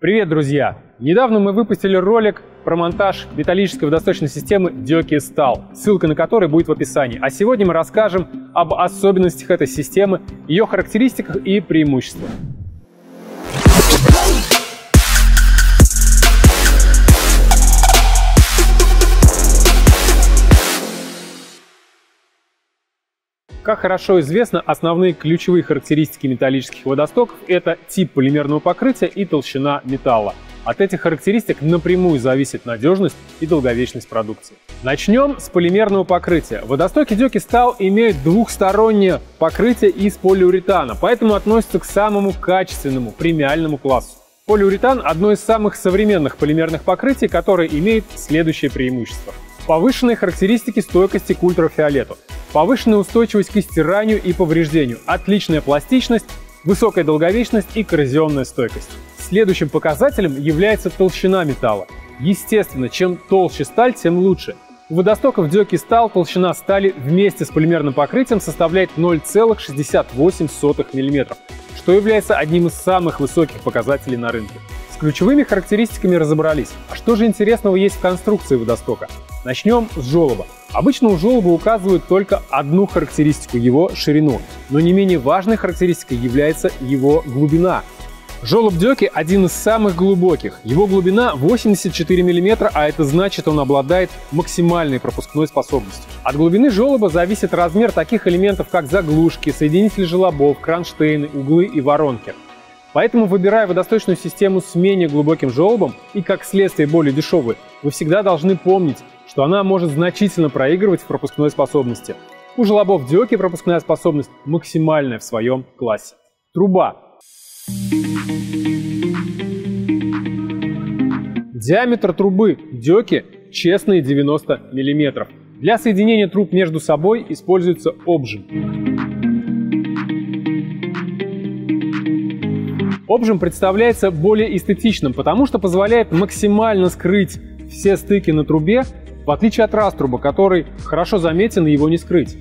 Привет, друзья! Недавно мы выпустили ролик про монтаж металлической водосточной системы Дёки Стал, ссылка на который будет в описании. А сегодня мы расскажем об особенностях этой системы, ее характеристиках и преимуществах. Как хорошо известно, основные ключевые характеристики металлических водостоков – это тип полимерного покрытия и толщина металла. От этих характеристик напрямую зависит надежность и долговечность продукции. Начнем с полимерного покрытия. Водостоки Дёки Стал имеют двухстороннее покрытие из полиуретана, поэтому относятся к самому качественному премиальному классу. Полиуретан – одно из самых современных полимерных покрытий, которое имеет следующее преимущество. Повышенные характеристики стойкости к ультрафиолету – повышенная устойчивость к стиранию и повреждению, отличная пластичность, высокая долговечность и коррозионная стойкость. Следующим показателем является толщина металла. Естественно, чем толще сталь, тем лучше. У водостоков Дёки Стал толщина стали вместе с полимерным покрытием составляет 0,68 мм, что является одним из самых высоких показателей на рынке. С ключевыми характеристиками разобрались. А что же интересного есть в конструкции водостока? Начнем с желоба. Обычно у желоба указывают только одну характеристику – его ширину, но не менее важной характеристикой является его глубина. Желоб Дёки один из самых глубоких. Его глубина 84 мм, а это значит, он обладает максимальной пропускной способностью. От глубины желоба зависит размер таких элементов, как заглушки, соединители желобов, кронштейны, углы и воронки. Поэтому, выбирая водосточную систему с менее глубоким желобом и, как следствие, более дешевой, вы всегда должны помнить, что она может значительно проигрывать в пропускной способности. У желобов Дёки пропускная способность максимальная в своем классе. Труба. Диаметр трубы Дёки честные 90 мм. Для соединения труб между собой используется обжим. Обжим представляется более эстетичным, потому что позволяет максимально скрыть все стыки на трубе в отличие от раструба, который хорошо заметен и его не скрыть.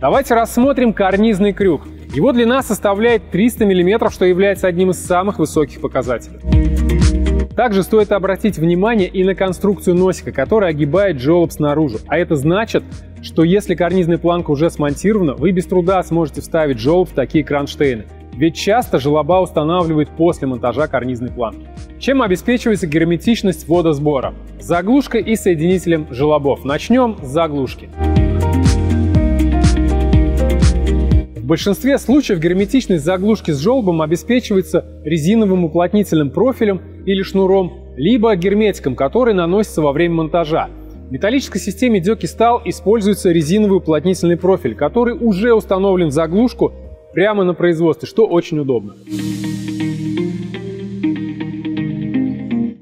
Давайте рассмотрим карнизный крюк. Его длина составляет 300 мм, что является одним из самых высоких показателей. Также стоит обратить внимание и на конструкцию носика, который огибает желоб снаружи. А это значит, что если карнизная планка уже смонтирована, вы без труда сможете вставить желоб в такие кронштейны. Ведь часто желоба устанавливают после монтажа карнизной планки. Чем обеспечивается герметичность водосбора? Заглушкой и соединителем желобов. Начнем с заглушки. В большинстве случаев герметичность заглушки с желобом обеспечивается резиновым уплотнительным профилем или шнуром, либо герметиком, который наносится во время монтажа. В металлической системе Дёки Стал используется резиновый уплотнительный профиль, который уже установлен в заглушку прямо на производстве, что очень удобно.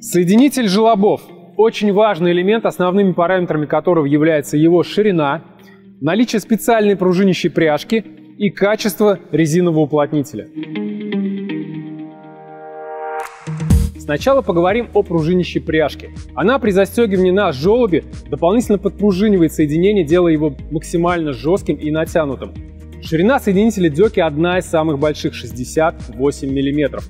Соединитель желобов. Очень важный элемент, основными параметрами которого является его ширина, наличие специальной пружинящей пряжки и качество резинового уплотнителя. Сначала поговорим о пружинящей пряжке. Она при застегивании на желобе дополнительно подпружинивает соединение, делая его максимально жестким и натянутым. Ширина соединителя Дёки одна из самых больших – 68 мм.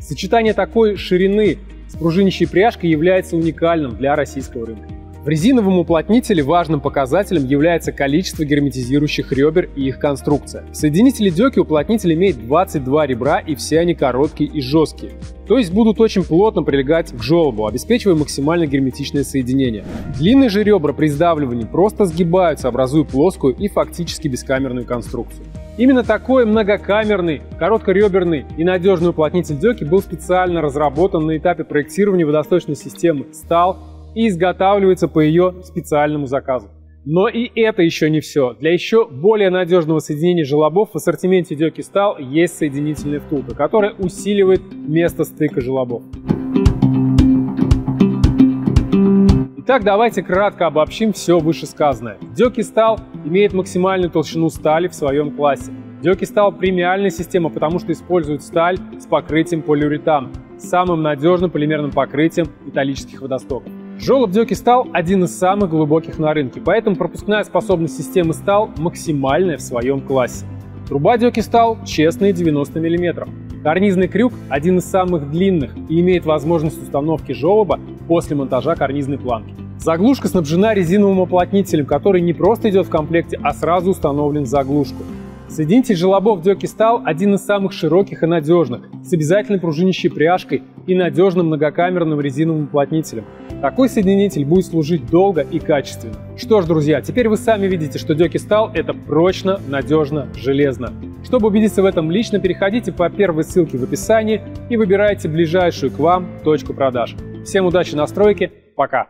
Сочетание такой ширины с пружинящей пряжкой является уникальным для российского рынка. В резиновом уплотнителе важным показателем является количество герметизирующих ребер и их конструкция. В соединителе Дёки уплотнитель имеет 22 ребра и все они короткие и жесткие. То есть будут очень плотно прилегать к желобу, обеспечивая максимально герметичное соединение. Длинные же ребра при сдавливании просто сгибаются, образуя плоскую и фактически бескамерную конструкцию. Именно такой многокамерный, короткореберный и надежный уплотнитель Дёки был специально разработан на этапе проектирования водосточной системы «Стал» и изготавливается по ее специальному заказу. Но и это еще не все. Для еще более надежного соединения желобов в ассортименте Дёки Стал есть соединительная втулка, которая усиливает место стыка желобов. Итак, давайте кратко обобщим все вышесказанное. Дёки Стал имеет максимальную толщину стали в своем классе. Дёки Стал премиальная система, потому что использует сталь с покрытием полиуретан, самым надежным полимерным покрытием металлических водостоков. Желоб Дёки стал один из самых глубоких на рынке, поэтому пропускная способность системы стал максимальная в своем классе. Труба Дёки стал честные 90 мм. Карнизный крюк один из самых длинных и имеет возможность установки желоба после монтажа карнизной планки. Заглушка снабжена резиновым уплотнителем, который не просто идет в комплекте, а сразу установлен в заглушку. Соединитель желобов Дёки Стал один из самых широких и надежных, с обязательной пружинящей пряжкой и надежным многокамерным резиновым уплотнителем. Такой соединитель будет служить долго и качественно. Что ж, друзья, теперь вы сами видите, что Дёки Стал это прочно, надежно, железно. Чтобы убедиться в этом лично, переходите по первой ссылке в описании и выбирайте ближайшую к вам точку продаж. Всем удачи на стройке, пока!